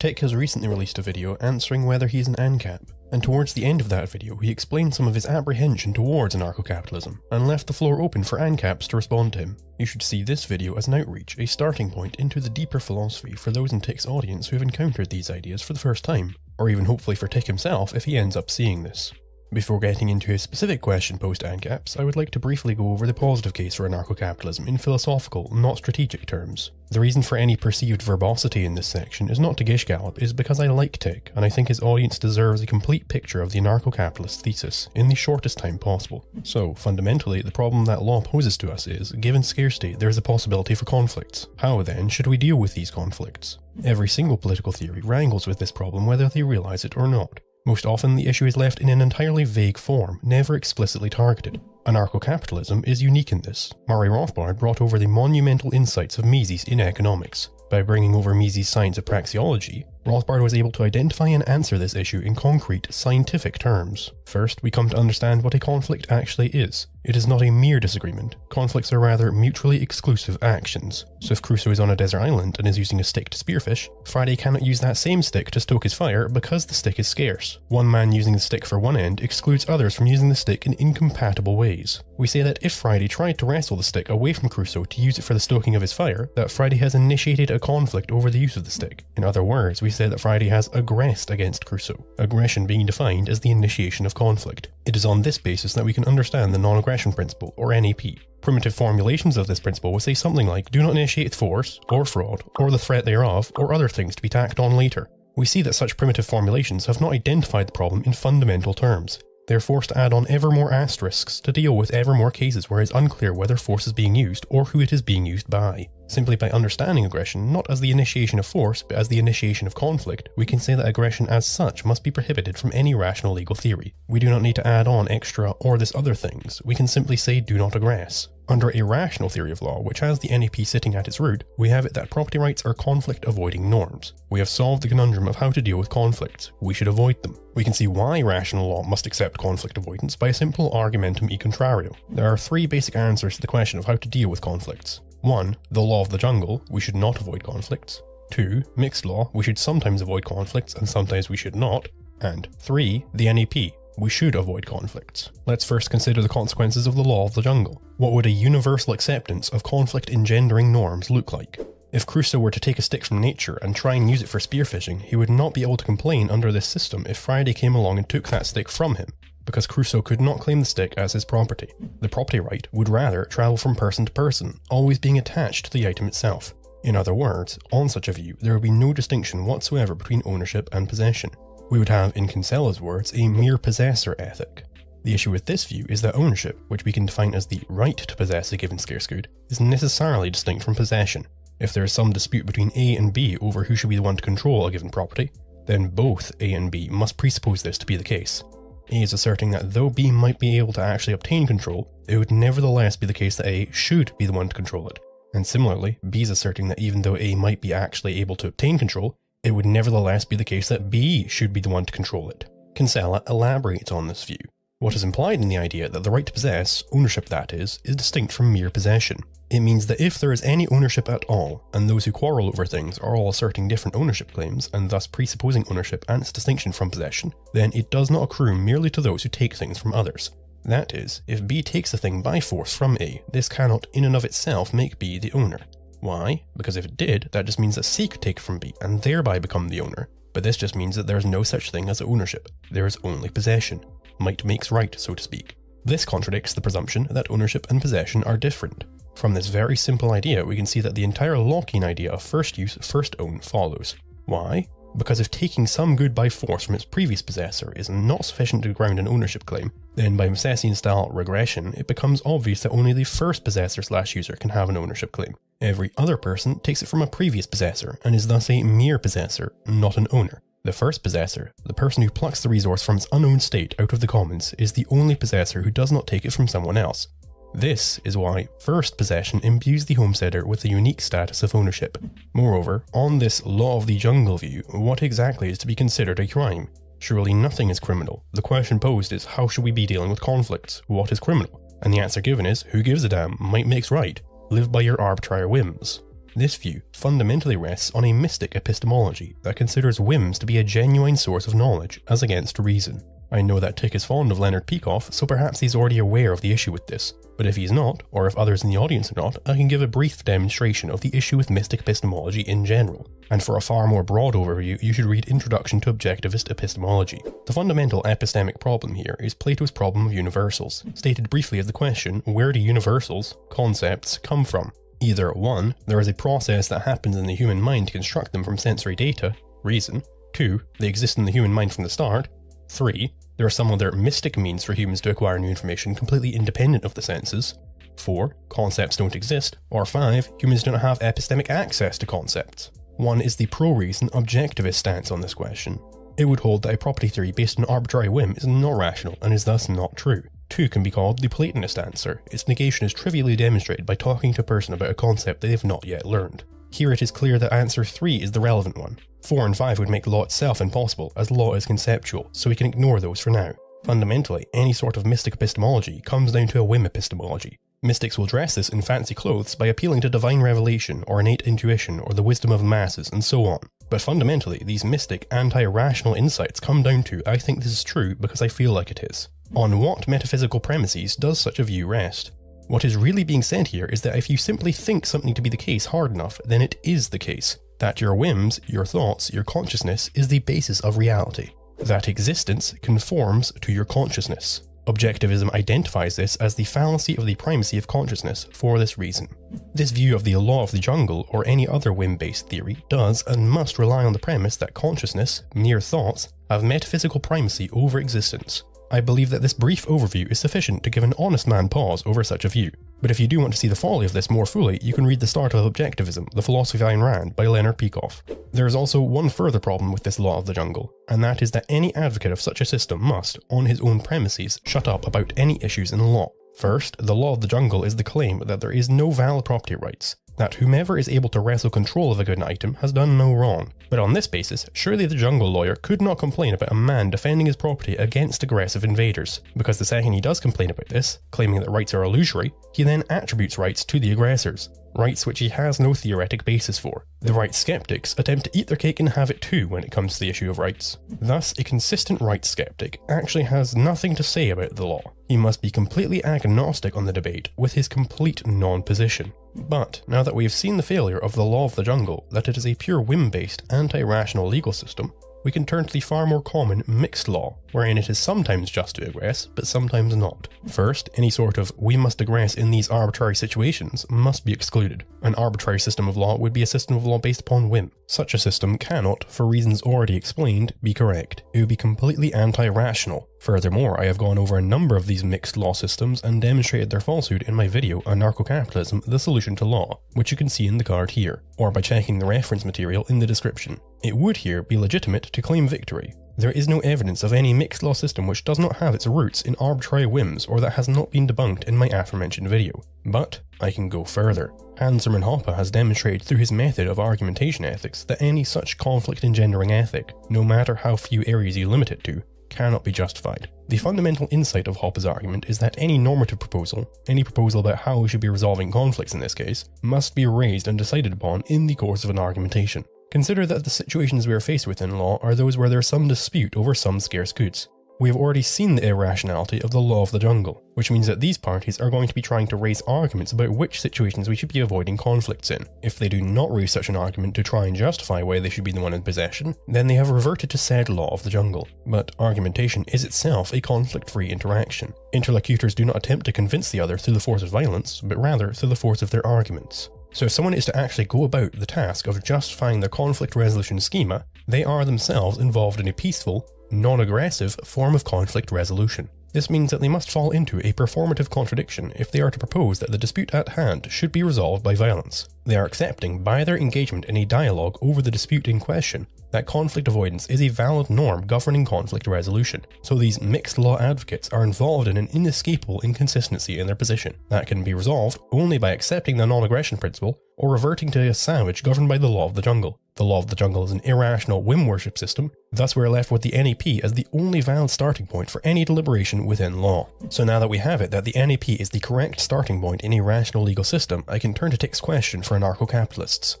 TIK has recently released a video answering whether he's an ANCAP, and towards the end of that video he explained some of his apprehension towards anarcho-capitalism, and left the floor open for ANCAPs to respond to him. You should see this video as an outreach, a starting point into the deeper philosophy for those in TIK's audience who have encountered these ideas for the first time, or even hopefully for TIK himself if he ends up seeing this. Before getting into a specific question post ANCAPs, I would like to briefly go over the positive case for anarcho-capitalism in philosophical, not strategic terms. The reason for any perceived verbosity in this section is not to gish gallop, is because I like TIK, and I think his audience deserves a complete picture of the anarcho-capitalist thesis in the shortest time possible. So, fundamentally, the problem that law poses to us is, given scarcity, there is a possibility for conflicts. How then should we deal with these conflicts? Every single political theory wrangles with this problem whether they realize it or not. Most often, the issue is left in an entirely vague form, never explicitly targeted. Anarcho capitalism is unique in this. Murray Rothbard brought over the monumental insights of Mises in economics. By bringing over Mises' science of praxeology, Rothbard was able to identify and answer this issue in concrete, scientific terms. First, we come to understand what a conflict actually is. It is not a mere disagreement. Conflicts are rather mutually exclusive actions. So if Crusoe is on a desert island and is using a stick to spearfish, Friday cannot use that same stick to stoke his fire because the stick is scarce. One man using the stick for one end excludes others from using the stick in incompatible ways. We say that if Friday tried to wrestle the stick away from Crusoe to use it for the stoking of his fire, that Friday has initiated a conflict over the use of the stick. In other words, we that Friday has aggressed against Crusoe, aggression being defined as the initiation of conflict. It is on this basis that we can understand the non-aggression principle, or NAP. Primitive formulations of this principle would say something like, do not initiate force, or fraud, or the threat thereof, or other things to be tacked on later. We see that such primitive formulations have not identified the problem in fundamental terms. They're forced to add on ever more asterisks to deal with ever more cases where it's unclear whether force is being used or who it is being used by. Simply by understanding aggression not as the initiation of force, but as the initiation of conflict, we can say that aggression as such must be prohibited from any rational legal theory. We do not need to add on extra or this other things, we can simply say do not aggress. Under a rational theory of law, which has the NAP sitting at its root, we have it that property rights are conflict avoiding norms. We have solved the conundrum of how to deal with conflicts. We should avoid them. We can see why rational law must accept conflict avoidance by a simple argumentum e contrario. There are three basic answers to the question of how to deal with conflicts. 1. The law of the jungle, we should not avoid conflicts. 2. Mixed law, we should sometimes avoid conflicts and sometimes we should not. And 3. The NAP, we should avoid conflicts. Let's first consider the consequences of the law of the jungle. What would a universal acceptance of conflict engendering norms look like? If Crusoe were to take a stick from nature and try and use it for spearfishing, he would not be able to complain under this system if Friday came along and took that stick from him because Crusoe could not claim the stick as his property. The property right would rather travel from person to person, always being attached to the item itself. In other words, on such a view, there would be no distinction whatsoever between ownership and possession. We would have, in Kinsella's words, a mere possessor ethic. The issue with this view is that ownership, which we can define as the right to possess a given scarce good, is necessarily distinct from possession. If there is some dispute between A and B over who should be the one to control a given property, then both A and B must presuppose this to be the case. A is asserting that though B might be able to actually obtain control, it would nevertheless be the case that A should be the one to control it. And similarly, B is asserting that even though A might be actually able to obtain control, it would nevertheless be the case that B should be the one to control it. Kinsella elaborates on this view. What is implied in the idea that the right to possess, ownership that is, is distinct from mere possession. It means that if there is any ownership at all, and those who quarrel over things are all asserting different ownership claims, and thus presupposing ownership and its distinction from possession, then it does not accrue merely to those who take things from others. That is, if B takes a thing by force from A, this cannot in and of itself make B the owner. Why? Because if it did, that just means that C could take from B and thereby become the owner. But this just means that there is no such thing as ownership. There is only possession. Might makes right, so to speak. This contradicts the presumption that ownership and possession are different. From this very simple idea, we can see that the entire Lockean idea of first use, first own follows. Why? Because if taking some good by force from its previous possessor is not sufficient to ground an ownership claim, then by Misesian style regression, it becomes obvious that only the first possessor slash user can have an ownership claim. Every other person takes it from a previous possessor and is thus a mere possessor, not an owner. The first possessor, the person who plucks the resource from its unowned state out of the commons, is the only possessor who does not take it from someone else. This is why first possession imbues the homesteader with a unique status of ownership. Moreover, on this law of the jungle view, what exactly is to be considered a crime? Surely nothing is criminal. The question posed is how should we be dealing with conflicts? What is criminal? And the answer given is who gives a damn, might makes right. Live by your arbitrary whims. This view fundamentally rests on a mystic epistemology that considers whims to be a genuine source of knowledge as against reason. I know that TIK is fond of Leonard Peikoff, so perhaps he's already aware of the issue with this. But if he's not, or if others in the audience are not, I can give a brief demonstration of the issue with mystic epistemology in general. And for a far more broad overview, you should read Introduction to Objectivist Epistemology. The fundamental epistemic problem here is Plato's problem of universals, stated briefly as the question where do universals, concepts, come from? Either 1. There is a process that happens in the human mind to construct them from sensory data, reason. 2. They exist in the human mind from the start, 3. There are some other mystic means for humans to acquire new information completely independent of the senses. 4. Concepts don't exist. Or 5. Humans don't have epistemic access to concepts. 1 is the pro reason objectivist stance on this question. It would hold that a property theory based on arbitrary whim is not rational and is thus not true. 2 can be called the Platonist answer. Its negation is trivially demonstrated by talking to a person about a concept they have not yet learned. Here it is clear that answer 3 is the relevant one. 4 and 5 would make law itself impossible, as law is conceptual, so we can ignore those for now. Fundamentally, any sort of mystic epistemology comes down to a whim epistemology. Mystics will dress this in fancy clothes by appealing to divine revelation or innate intuition or the wisdom of masses and so on. But fundamentally, these mystic, anti rational insights come down to I think this is true because I feel like it is. On what metaphysical premises does such a view rest? What is really being said here is that if you simply think something to be the case hard enough, then it is the case. That your whims, your thoughts, your consciousness is the basis of reality. That existence conforms to your consciousness. Objectivism identifies this as the fallacy of the primacy of consciousness for this reason. This view of the law of the jungle or any other whim based theory does and must rely on the premise that consciousness, mere thoughts, have metaphysical primacy over existence. I believe that this brief overview is sufficient to give an honest man pause over such a view. But if you do want to see the folly of this more fully, you can read The Start of Objectivism, The Philosophy of Ayn Rand by Leonard Peikoff. There is also one further problem with this law of the jungle, and that is that any advocate of such a system must, on his own premises, shut up about any issues in law. First, the law of the jungle is the claim that there is no valid property rights, that whomever is able to wrestle control of a good item has done no wrong. But on this basis, surely the jungle lawyer could not complain about a man defending his property against aggressive invaders, because the second he does complain about this, claiming that rights are illusory, he then attributes rights to the aggressors, rights which he has no theoretic basis for. The right skeptics attempt to eat their cake and have it too when it comes to the issue of rights. Thus, a consistent rights skeptic actually has nothing to say about the law. He must be completely agnostic on the debate with his complete non position. But now that we have seen the failure of the law of the jungle, that it is a pure whim based, anti rational legal system, we can turn to the far more common mixed law, wherein it is sometimes just to aggress, but sometimes not. First, any sort of we must aggress in these arbitrary situations must be excluded. An arbitrary system of law would be a system of law based upon whim. Such a system cannot, for reasons already explained, be correct. It would be completely anti rational. Furthermore, I have gone over a number of these mixed law systems and demonstrated their falsehood in my video on Anarcho-Capitalism, the Solution to Law, which you can see in the card here, or by checking the reference material in the description. It would here be legitimate to claim victory. There is no evidence of any mixed law system which does not have its roots in arbitrary whims or that has not been debunked in my aforementioned video. But I can go further. Hans Hermann Hoppe has demonstrated through his method of argumentation ethics that any such conflict engendering ethic, no matter how few areas you limit it to, cannot be justified. The fundamental insight of Hoppe's argument is that any normative proposal, any proposal about how we should be resolving conflicts in this case, must be raised and decided upon in the course of an argumentation. Consider that the situations we are faced with in law are those where there is some dispute over some scarce goods. We have already seen the irrationality of the law of the jungle, which means that these parties are going to be trying to raise arguments about which situations we should be avoiding conflicts in. If they do not raise such an argument to try and justify why they should be the one in possession, then they have reverted to said law of the jungle. But argumentation is itself a conflict free interaction. Interlocutors do not attempt to convince the other through the force of violence, but rather through the force of their arguments. So if someone is to actually go about the task of justifying their conflict resolution schema, they are themselves involved in a peaceful, non-aggressive form of conflict resolution. This means that they must fall into a performative contradiction if they are to propose that the dispute at hand should be resolved by violence. They are accepting, by their engagement in a dialogue over the dispute in question, that conflict avoidance is a valid norm governing conflict resolution, so these mixed law advocates are involved in an inescapable inconsistency in their position that can be resolved only by accepting the non aggression principle or reverting to a savage governed by the law of the jungle. The law of the jungle is an irrational whim worship system, thus, we're left with the NAP as the only valid starting point for any deliberation within law. So, now that we have it that the NAP is the correct starting point in a rational legal system, I can turn to TIK's question for anarcho capitalists.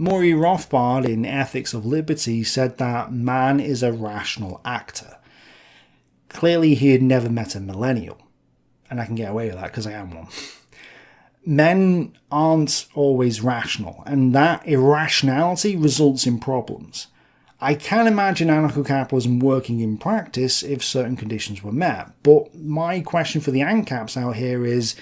Murray Rothbard in Ethics of Liberty said that man is a rational actor. Clearly, he had never met a millennial, and I can get away with that because I am one. Men aren't always rational, and that irrationality results in problems. I can imagine anarcho capitalism working in practice if certain conditions were met, but my question for the ANCAPs out here is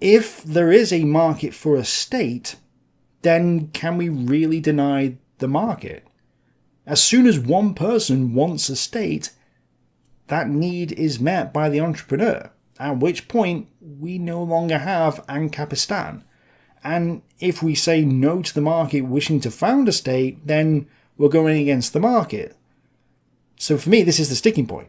if there is a market for a state, then can we really deny the market? As soon as one person wants a state, that need is met by the entrepreneur, at which point we no longer have Ancapistan. And if we say no to the market wishing to found a state, then we're going against the market. So for me, this is the sticking point.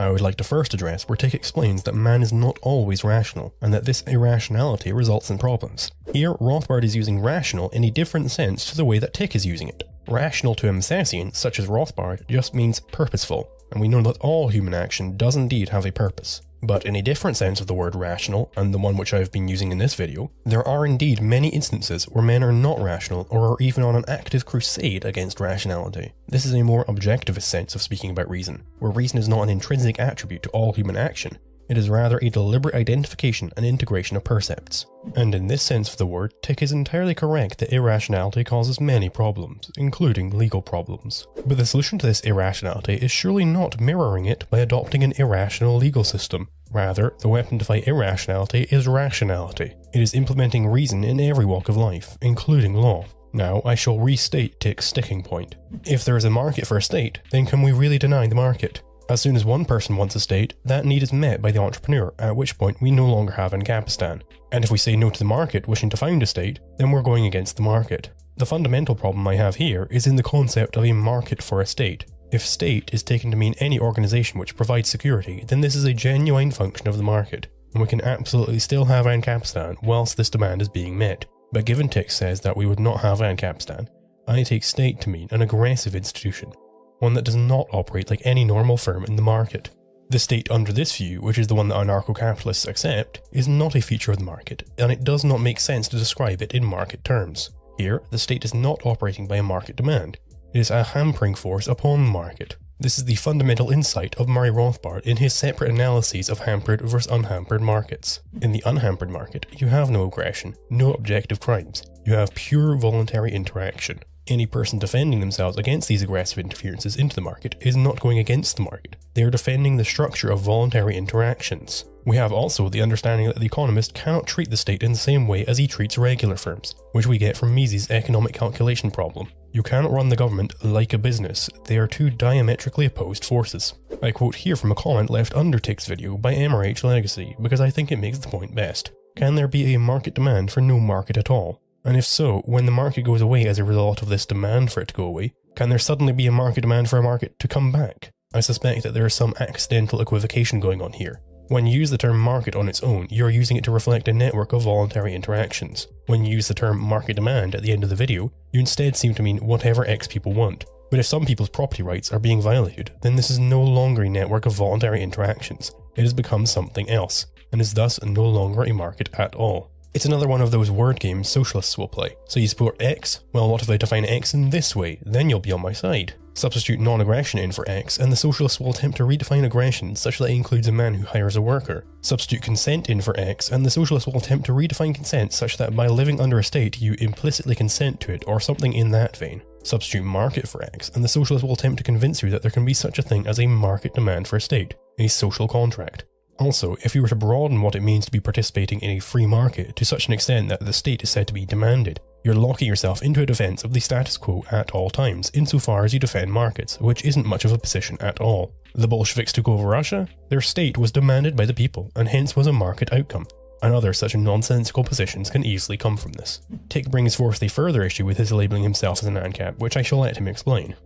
I would like to first address where TIK explains that man is not always rational, and that this irrationality results in problems. Here, Rothbard is using rational in a different sense to the way that TIK is using it. Rational to Misesians, such as Rothbard, just means purposeful, and we know that all human action does indeed have a purpose. But in a different sense of the word rational, and the one which I have been using in this video, there are indeed many instances where men are not rational or are even on an active crusade against rationality. This is a more objectivist sense of speaking about reason, where reason is not an intrinsic attribute to all human action, it is rather a deliberate identification and integration of percepts. And in this sense of the word, TIK is entirely correct that irrationality causes many problems, including legal problems. But the solution to this irrationality is surely not mirroring it by adopting an irrational legal system. Rather, the weapon to fight irrationality is rationality. It is implementing reason in every walk of life, including law. Now, I shall restate TIK's sticking point. If there is a market for a state, then can we really deny the market? As soon as one person wants a state, that need is met by the entrepreneur, at which point we no longer have Ancapistan. And if we say no to the market wishing to found a state, then we're going against the market. The fundamental problem I have here is in the concept of a market for a state. If state is taken to mean any organisation which provides security, then this is a genuine function of the market, and we can absolutely still have Ancapistan whilst this demand is being met. But given TIK says that we would not have Ancapistan, I take state to mean an aggressive institution, one that does not operate like any normal firm in the market. The state under this view, which is the one that anarcho capitalists accept, is not a feature of the market, and it does not make sense to describe it in market terms. Here, the state is not operating by a market demand, it is a hampering force upon the market. This is the fundamental insight of Murray Rothbard in his separate analyses of hampered versus unhampered markets. In the unhampered market, you have no aggression, no objective crimes, you have pure voluntary interaction any person defending themselves against these aggressive interferences into the market is not going against the market. They are defending the structure of voluntary interactions. We have also the understanding that the economist cannot treat the state in the same way as he treats regular firms, which we get from Mises' economic calculation problem. You cannot run the government like a business, they are two diametrically opposed forces. I quote here from a comment left under TIK's video by MRH Legacy because I think it makes the point best. Can there be a market demand for no market at all? And if so, when the market goes away as a result of this demand for it to go away, can there suddenly be a market demand for a market to come back? I suspect that there is some accidental equivocation going on here. When you use the term market on its own, you're using it to reflect a network of voluntary interactions. When you use the term market demand at the end of the video, you instead seem to mean whatever X people want. But if some people's property rights are being violated, then this is no longer a network of voluntary interactions. It has become something else, and is thus no longer a market at all. It's another one of those word games socialists will play. So you support X? Well, what if I define X in this way? Then you'll be on my side. Substitute non aggression in for X, and the socialists will attempt to redefine aggression such that it includes a man who hires a worker. Substitute consent in for X, and the socialists will attempt to redefine consent such that by living under a state you implicitly consent to it, or something in that vein. Substitute market for X, and the socialists will attempt to convince you that there can be such a thing as a market demand for a state, a social contract. Also, if you were to broaden what it means to be participating in a free market to such an extent that the state is said to be demanded, you're locking yourself into a defense of the status quo at all times, insofar as you defend markets, which isn't much of a position at all. The Bolsheviks took over Russia, their state was demanded by the people, and hence was a market outcome. And other such nonsensical positions can easily come from this. TIK brings forth a further issue with his labelling himself as an ANCAP, which I shall let him explain.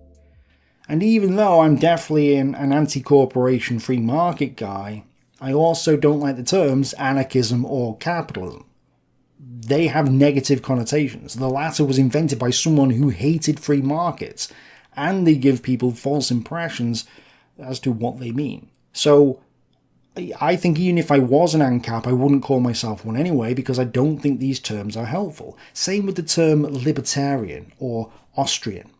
And even though I'm definitely an, an anti corporation free market guy, I also don't like the terms anarchism or capitalism. They have negative connotations. The latter was invented by someone who hated free markets, and they give people false impressions as to what they mean. So, I think even if I was an ANCAP, I wouldn't call myself one anyway because I don't think these terms are helpful. Same with the term libertarian or Austrian.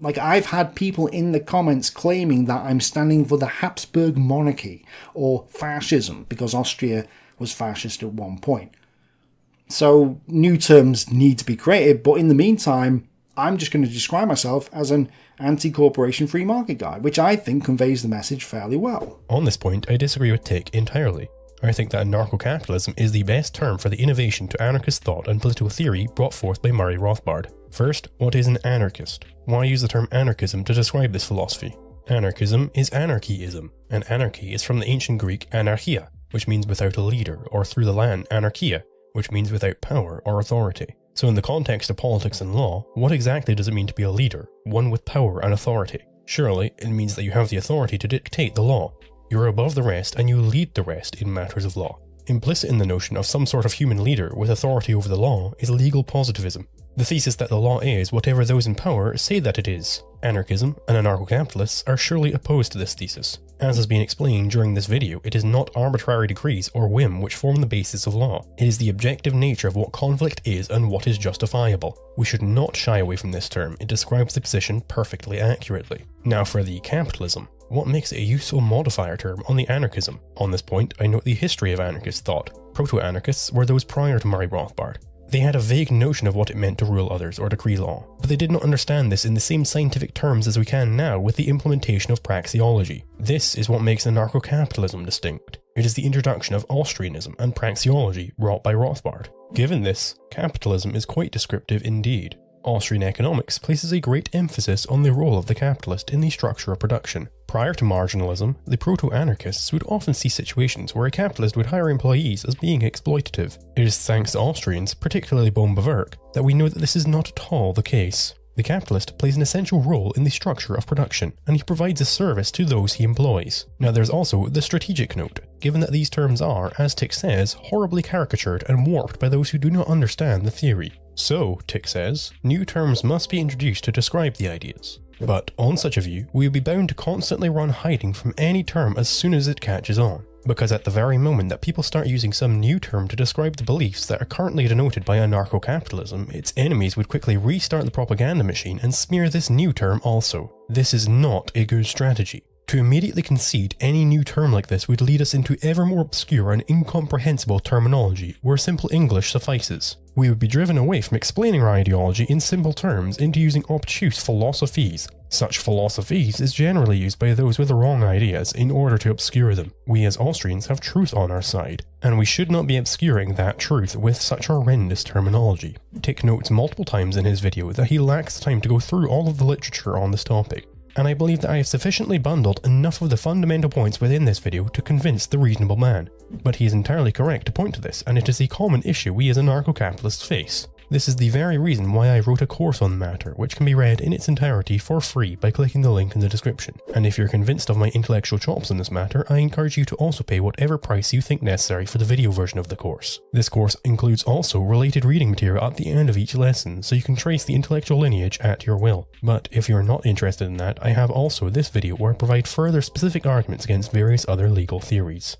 Like, I've had people in the comments claiming that I'm standing for the Habsburg monarchy or fascism because Austria was fascist at one point. So, new terms need to be created, but in the meantime, I'm just going to describe myself as an anti corporation free market guy, which I think conveys the message fairly well. On this point, I disagree with TIK entirely. I think that anarcho capitalism is the best term for the innovation to anarchist thought and political theory brought forth by Murray Rothbard. First, what is an anarchist? Why use the term anarchism to describe this philosophy? Anarchism is anarchyism, and anarchy is from the ancient Greek anarchia, which means without a leader, or through the Latin anarchia, which means without power or authority. So, in the context of politics and law, what exactly does it mean to be a leader, one with power and authority? Surely, it means that you have the authority to dictate the law. You're above the rest and you lead the rest in matters of law. Implicit in the notion of some sort of human leader with authority over the law is legal positivism, the thesis that the law is whatever those in power say that it is. Anarchism and anarcho capitalists are surely opposed to this thesis. As has been explained during this video, it is not arbitrary decrees or whim which form the basis of law. It is the objective nature of what conflict is and what is justifiable. We should not shy away from this term, it describes the position perfectly accurately. Now for the capitalism. What makes it a useful modifier term on the anarchism? On this point, I note the history of anarchist thought. Proto anarchists were those prior to Murray Rothbard. They had a vague notion of what it meant to rule others or decree law, but they did not understand this in the same scientific terms as we can now with the implementation of praxeology. This is what makes anarcho capitalism distinct. It is the introduction of Austrianism and praxeology wrought by Rothbard. Given this, capitalism is quite descriptive indeed. Austrian economics places a great emphasis on the role of the capitalist in the structure of production. Prior to marginalism, the proto anarchists would often see situations where a capitalist would hire employees as being exploitative. It is thanks to Austrians, particularly Böhm-Bawerk, that we know that this is not at all the case. The capitalist plays an essential role in the structure of production, and he provides a service to those he employs. Now, there's also the strategic note, given that these terms are, as TIK says, horribly caricatured and warped by those who do not understand the theory. So, TIK says, new terms must be introduced to describe the ideas. But on such a view, we would be bound to constantly run hiding from any term as soon as it catches on. Because at the very moment that people start using some new term to describe the beliefs that are currently denoted by anarcho capitalism, its enemies would quickly restart the propaganda machine and smear this new term also. This is not a good strategy. To immediately concede any new term like this would lead us into ever more obscure and incomprehensible terminology where simple English suffices. We would be driven away from explaining our ideology in simple terms into using obtuse philosophies. Such philosophies is generally used by those with the wrong ideas in order to obscure them. We as Austrians have truth on our side, and we should not be obscuring that truth with such horrendous terminology. TIK notes multiple times in his video that he lacks time to go through all of the literature on this topic, and I believe that I have sufficiently bundled enough of the fundamental points within this video to convince the reasonable man. But he is entirely correct to point to this, and it is a common issue we as anarcho-capitalists face. This is the very reason why I wrote a course on the matter, which can be read in its entirety for free by clicking the link in the description. And if you're convinced of my intellectual chops on this matter, I encourage you to also pay whatever price you think necessary for the video version of the course. This course includes also related reading material at the end of each lesson, so you can trace the intellectual lineage at your will. But if you're not interested in that, I have also this video where I provide further specific arguments against various other legal theories.